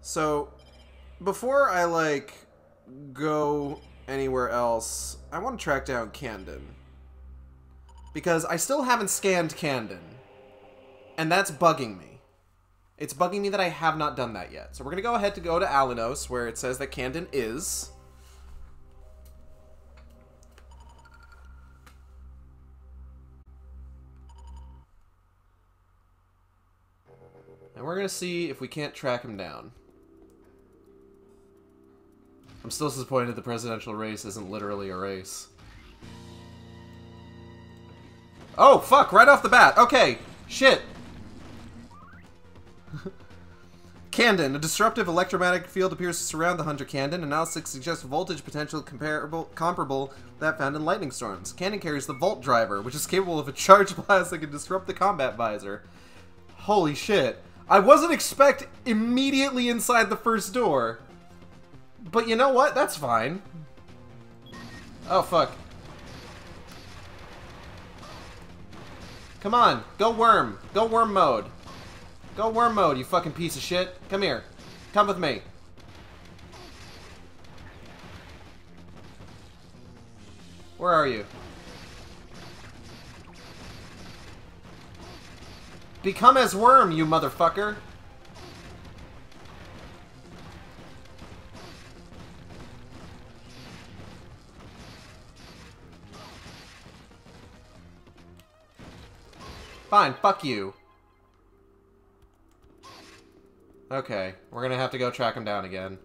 So, before I, like, go anywhere else, I want to track down Kanden. Because I still haven't scanned Kanden. And that's bugging me. It's bugging me that I have not done that yet. So we're going to go ahead to go to Alinos, where it says that Kanden is. And we're going to see if we can't track him down. I'm still disappointed the presidential race isn't literally a race. Oh, fuck, right off the bat. Okay, shit. Kanden. A disruptive electromagnetic field appears to surround the Hunter Kanden. Analysis suggests voltage potential comparable comparable that found in lightning storms. Kanden carries the Volt Driver, which is capable of a charge blast that can disrupt the combat visor. Holy shit. I wasn't expect immediately inside the first door. But you know what? That's fine. Oh, fuck. Come on. Go worm. Go worm mode. Go worm mode, you fucking piece of shit. Come here. Come with me. Where are you? Become as worm, you motherfucker. Fine, fuck you. Okay, we're gonna have to go track him down again.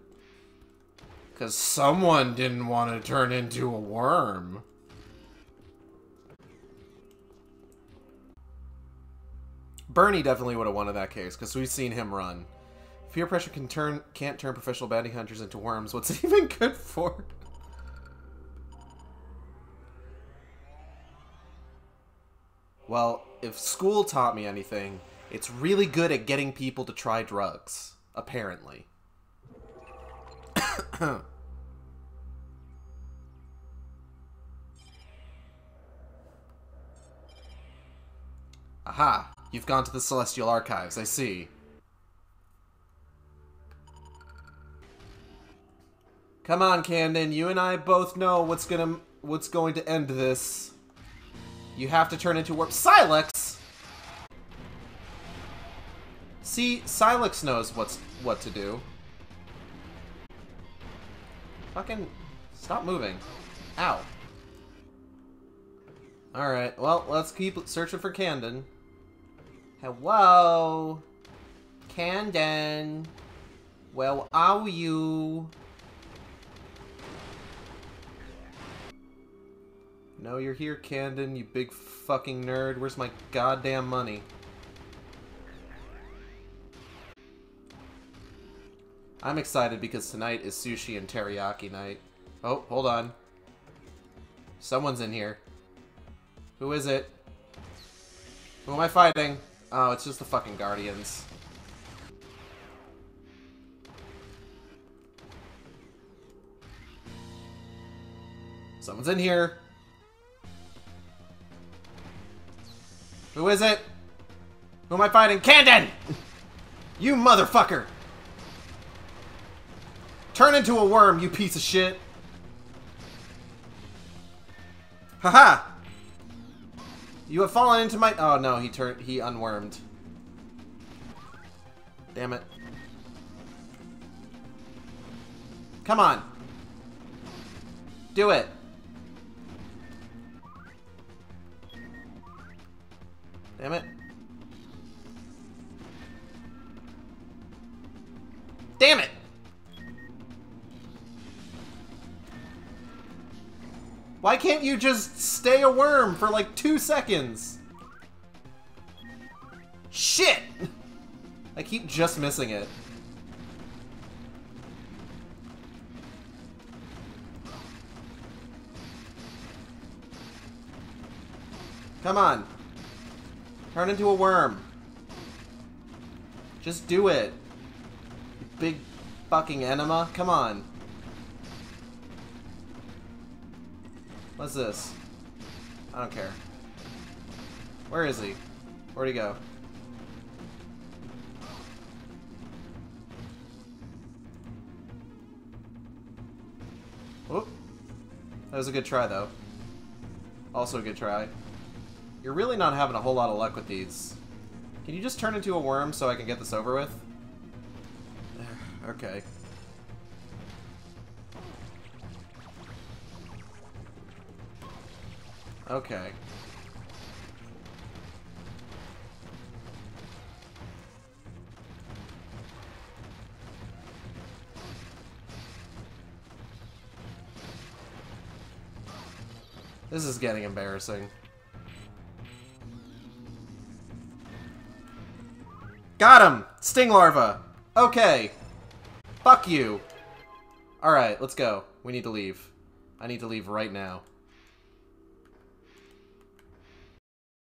Because someone didn't want to turn into a worm. Bernie definitely would have won in that case, because we've seen him run. Fear pressure can turn can't turn professional bounty hunters into worms. What's it even good for? Well, if school taught me anything, it's really good at getting people to try drugs, apparently. Aha! You've gone to the Celestial Archives, I see. Come on, Kanden. You and I both know what's gonna what's going to end this. You have to turn into warp Sylux. See, Sylux knows what's what to do. Fucking stop moving. Ow. Alright, well, let's keep searching for Kanden. Hello? Kanden? Where are you? No, you're here, Kanden, you big fucking nerd. Where's my goddamn money? I'm excited because tonight is sushi and teriyaki night. Oh, hold on. Someone's in here. Who is it? Who am I fighting? Oh, it's just the fucking Guardians. Someone's in here. Who is it? Who am I fighting? Kanden! you motherfucker! Turn into a worm, you piece of shit! Haha! -ha! You have fallen into my- Oh no, he turned- he unwormed. Damn it. Come on! Do it! Damn it. Damn it! Why can't you just stay a worm for like two seconds? Shit! I keep just missing it. Come on. Turn into a worm. Just do it. Big fucking enema. Come on. What's this? I don't care. Where is he? Where'd he go? Oop. That was a good try, though. Also a good try. You're really not having a whole lot of luck with these. Can you just turn into a worm so I can get this over with? okay. Okay. This is getting embarrassing. Got him! Sting larva! Okay. Fuck you. Alright, let's go. We need to leave. I need to leave right now.